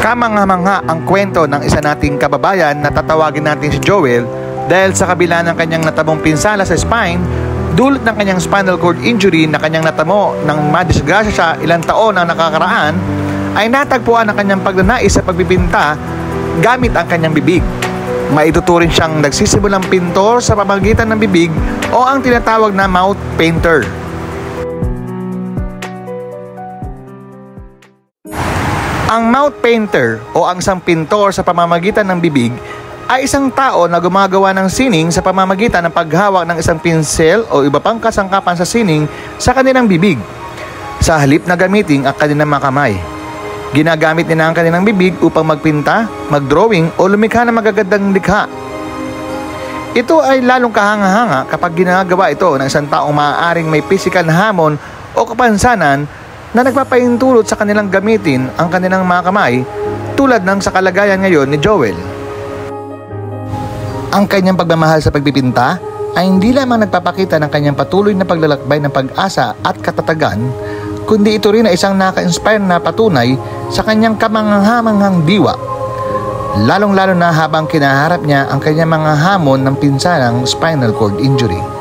Kamangha-mangha ang kwento ng isa nating kababayan na tatawagin natin si Joel dahil sa kabila ng kanyang natabong pinsala sa spine, dulot ng kanyang spinal cord injury na kanyang natamo nang madisgrasya siya ilang taon ang nakakaraan, ay natagpuan ang kanyang pagnanais sa pagbibinta gamit ang kanyang bibig. Maituturing siyang nagsisimulang pintor sa pamagitan ng bibig o ang tinatawag na mouth painter. Ang mouth painter o ang isang pintor sa pamamagitan ng bibig ay isang tao na gumagawa ng sining sa pamamagitan ng paghawak ng isang pinsel o iba pang kasangkapan sa sining sa kanilang bibig sa halip na gamitin ang kanilang mga kamay. Ginagamit nila ang kanilang bibig upang magpinta, magdrawing o lumikha ng magagandang likha. Ito ay lalong kahanga-hanga kapag ginagawa ito ng isang taong maaaring may physical hamon o kapansanan na nagpapahintulot sa kanilang gamitin ang kanilang mga kamay tulad ng sa kalagayan ngayon ni Joel. Ang kanyang pagmamahal sa pagpipinta ay hindi lamang nagpapakita ng kanyang patuloy na paglalakbay ng pag-asa at katatagan, kundi ito rin ay isang naka-inspire na patunay sa kanyang kamanghamanghang diwa. Lalong-lalo na habang kinaharap niya ang kanyang mga hamon ng pinsanang spinal cord injury.